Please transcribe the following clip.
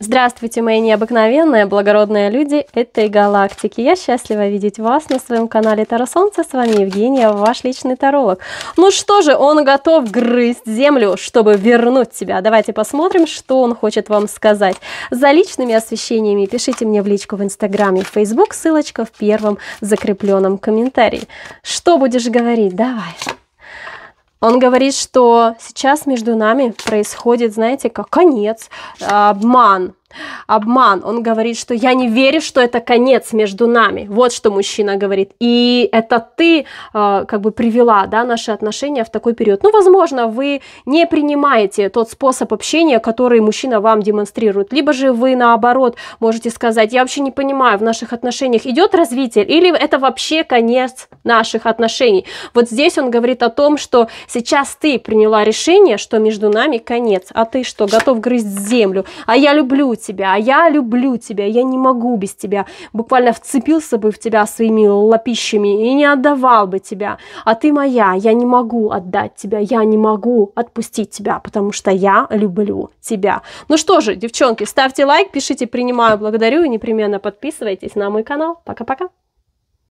Здравствуйте, мои необыкновенные, благородные люди этой галактики. Я счастлива видеть вас на своем канале Таро Солнце. С вами Евгения, ваш личный таролог. Ну что же, он готов грызть землю, чтобы вернуть тебя. Давайте посмотрим, что он хочет вам сказать. За личными освещениями пишите мне в личку в Инстаграме и Фейсбук. Ссылочка в первом закрепленном комментарии. Что будешь говорить? Давай. Он говорит, что сейчас между нами происходит, знаете, как конец, обман, обман. Он говорит, что я не верю, что это конец между нами. Вот что мужчина говорит. И это ты э, как бы привела да, наши отношения в такой период. Ну, возможно, вы не принимаете тот способ общения, который мужчина вам демонстрирует. Либо же вы, наоборот, можете сказать, я вообще не понимаю, в наших отношениях идет развитие или это вообще конец наших отношений. Вот здесь он говорит о том, что сейчас ты приняла решение, что между нами конец, а ты что, готов грызть землю, а я люблю тебя, а я люблю тебя, я не могу без тебя. Буквально вцепился бы в тебя своими лапищами и не отдавал бы тебя. А ты моя, я не могу отдать тебя, я не могу отпустить тебя, потому что я люблю тебя. Ну что же, девчонки, ставьте лайк, пишите «принимаю», «благодарю» и непременно подписывайтесь на мой канал. Пока-пока.